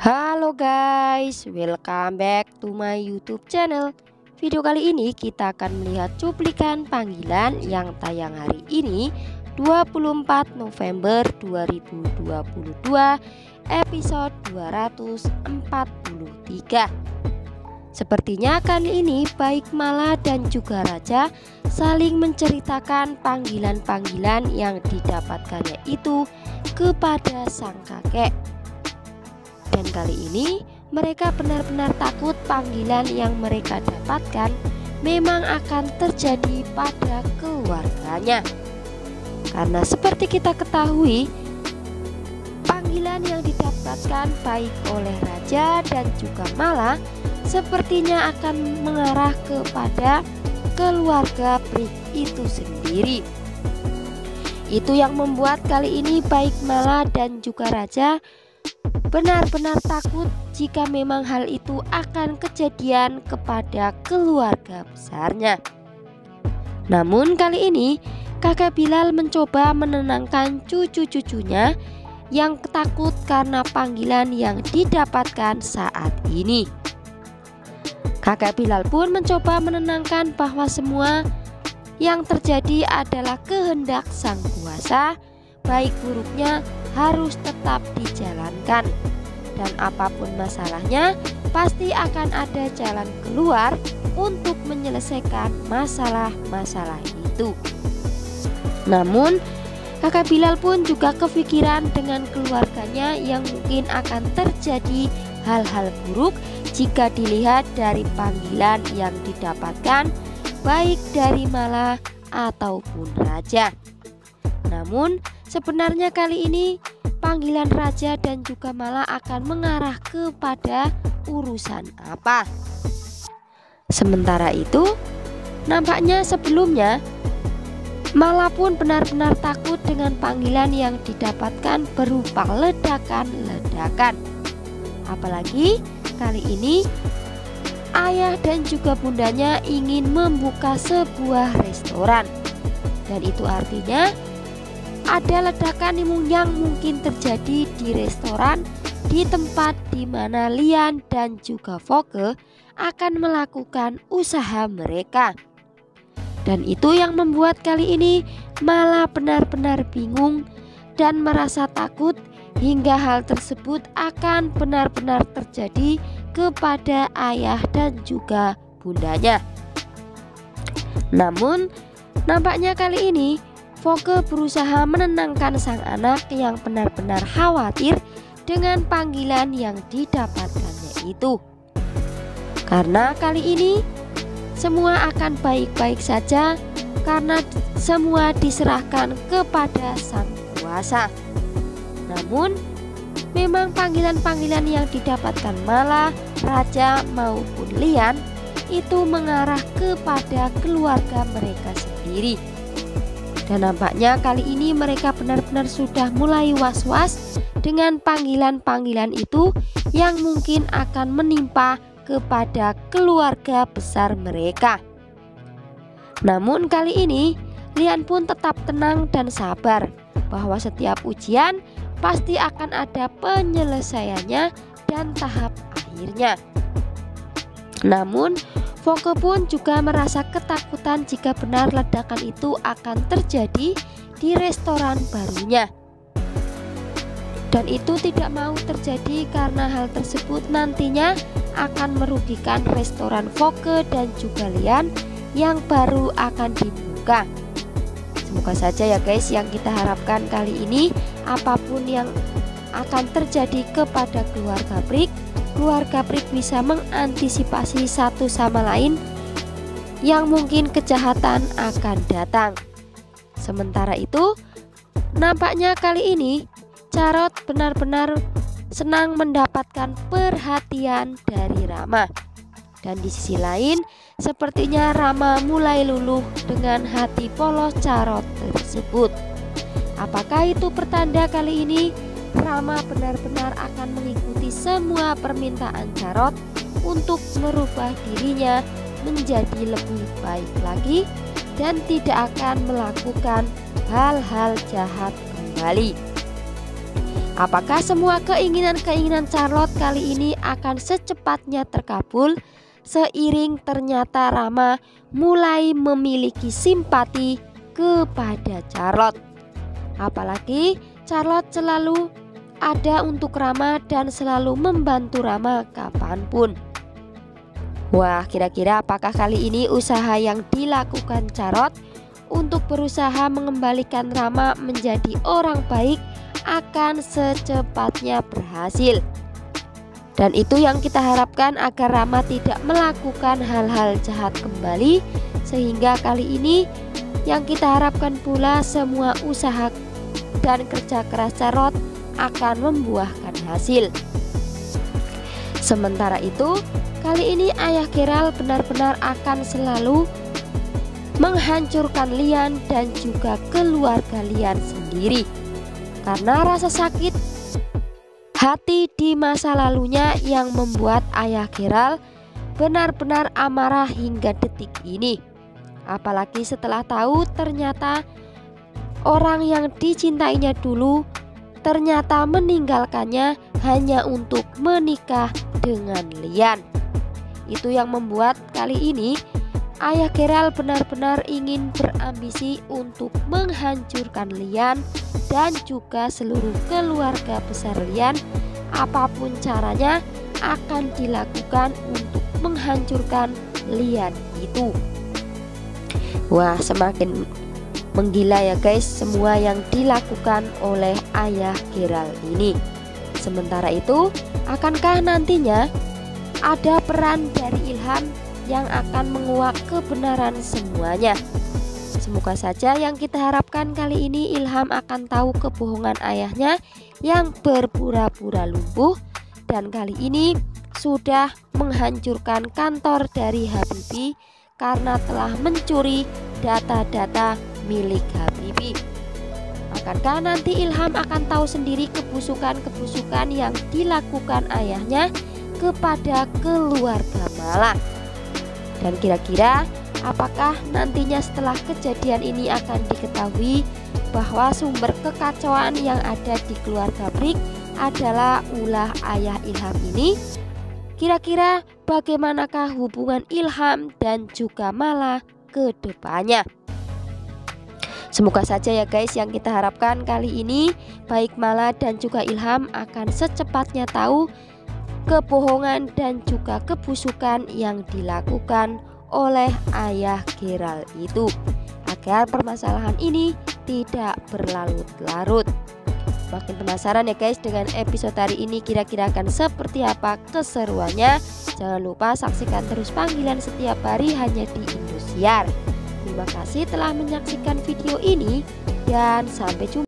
Halo guys, welcome back to my YouTube channel. Video kali ini kita akan melihat cuplikan panggilan yang tayang hari ini 24 November 2022 episode 243 Sepertinya kali ini baik Mala dan juga Raja saling menceritakan panggilan-panggilan yang didapatkannya itu kepada sang kakek. Dan kali ini mereka benar-benar takut panggilan yang mereka dapatkan memang akan terjadi pada keluarganya. Karena seperti kita ketahui, panggilan yang didapatkan baik oleh Raja dan juga Mala sepertinya akan mengarah kepada keluarga Prik itu sendiri. Itu yang membuat kali ini baik Mala dan juga Raja benar-benar takut jika memang hal itu akan kejadian kepada keluarga besarnya. Namun kali ini kakek Bilal mencoba menenangkan cucu-cucunya yang takut karena panggilan yang didapatkan saat ini. Kakek Bilal pun mencoba menenangkan bahwa semua yang terjadi adalah kehendak sang kuasa, baik buruknya harus tetap dijalankan. Dan apa pun masalahnya, pasti akan ada jalan keluar untuk menyelesaikan masalah-masalah itu. Namun, Kakak Bilal pun juga kepikiran dengan keluarganya yang mungkin akan terjadi hal-hal buruk jika dilihat dari panggilan yang didapatkan baik dari Mala ataupun Raja. Namun sebenarnya kali ini panggilan Raja dan juga Mala akan mengarah kepada urusan apa. Sementara itu, nampaknya sebelumnya Mala pun benar-benar takut dengan panggilan yang didapatkan berupa ledakan-ledakan. Apalagi Kali ini ayah dan juga bundanya ingin membuka sebuah restoran Dan itu artinya ada ledakan yang mungkin terjadi di restoran di tempat di mana Lian dan juga Foke akan melakukan usaha mereka. Dan itu yang membuat kali ini malah benar-benar bingung dan merasa takut hingga hal tersebut akan benar-benar terjadi kepada ayah dan juga bundanya. Namun, nampaknya kali ini Foke berusaha menenangkan sang anak yang benar-benar khawatir dengan panggilan yang didapatkannya itu. Karena kali ini semua akan baik-baik saja karena semua diserahkan kepada sang kuasa. Namun, memang panggilan-panggilan yang didapatkan Mala, Raja maupun Lian itu mengarah kepada keluarga mereka sendiri. Dan nampaknya kali ini mereka benar-benar sudah mulai was-was dengan panggilan-panggilan itu yang mungkin akan menimpa kepada keluarga besar mereka. Namun kali ini Lian pun tetap tenang dan sabar bahwa setiap ujian pasti akan ada penyelesaiannya dan tahap akhirnya. Namun, Foke pun juga merasa ketakutan jika benar ledakan itu akan terjadi di restoran barunya. Dan itu tidak mau terjadi karena hal tersebut nantinya akan merugikan restoran Foke dan juga Lian yang baru akan dibuka. Semoga saja ya guys yang kita harapkan kali ini apa pun yang akan terjadi kepada keluarga Prik, keluarga Prik bisa mengantisipasi satu sama lain yang mungkin kejahatan akan datang. Sementara itu, nampaknya kali ini Carot benar-benar senang mendapatkan perhatian dari Rama. Dan di sisi lain, sepertinya Rama mulai luluh dengan hati polos Carot tersebut. Apakah itu pertanda kali ini Rama benar-benar akan mengikuti semua permintaan Carot untuk merubah dirinya menjadi lebih baik lagi dan tidak akan melakukan hal-hal jahat kembali. Apakah semua keinginan-keinginan Charlotte kali ini akan secepatnya terkabul seiring ternyata Rama mulai memiliki simpati kepada Charlotte. Apalagi Charlotte selalu ada untuk Rama dan selalu membantu Rama kapan pun. Wah, kira-kira apakah kali ini usaha yang dilakukan Charlotte untuk berusaha mengembalikan Rama menjadi orang baik akan secepatnya berhasil. Dan itu yang kita harapkan agar Rama tidak melakukan hal-hal jahat kembali Sehingga kali ini yang kita harapkan pula semua usaha dan kerja keras Carot akan membuahkan hasil Sementara itu kali ini ayah Gerald benar-benar akan selalu menghancurkan Lian dan juga keluarga Lian sendiri karena rasa sakit hati di masa lalunya yang membuat ayah Gerald benar-benar amarah hingga detik ini. Apalagi setelah tahu ternyata orang yang dicintainya dulu ternyata meninggalkannya hanya untuk menikah dengan Lian. Itu yang membuat kali ini Ayah Gerald benar-benar ingin berambisi untuk menghancurkan Lian dan juga seluruh keluarga besar Lian. Apa pun caranya akan dilakukan untuk menghancurkan Lian itu. Wah, semakin menggila ya guys semua yang dilakukan oleh ayah Gerald ini. Sementara itu, akankah nantinya ada peran dari Ilham yang akan menguak kebenaran semuanya. Semoga saja yang kita harapkan kali ini Ilham akan tahu kebohongan ayahnya yang berpura-pura lumpuh dan kali ini sudah menghancurkan kantor dari Habibi karena telah mencuri data-data milik Habibi. Akankah nanti Ilham akan tahu sendiri kebusukan-kebusukan yang dilakukan ayahnya kepada keluarga Malang? Dan kira-kira apakah nantinya setelah kejadian ini akan diketahui bahwa sumber kekacauan yang ada di keluarga Brik adalah ulah ayah Ilham ini? Kira-kira bagaimanakah hubungan Ilham dan juga Mala ke depannya? Semoga saja ya guys yang kita harapkan kali ini baik Mala dan juga Ilham akan secepatnya tahu kebohongan dan juga kebusukan yang dilakukan oleh ayah Gerald itu agar permasalahan ini tidak berlarut-larut. Makin penasaran ya guys dengan episode hari ini kira-kira akan seperti apa keseruannya? Jangan lupa saksikan terus panggilan setiap hari hanya di Indosiar. Terima kasih telah menyaksikan video ini dan sampai jumpa.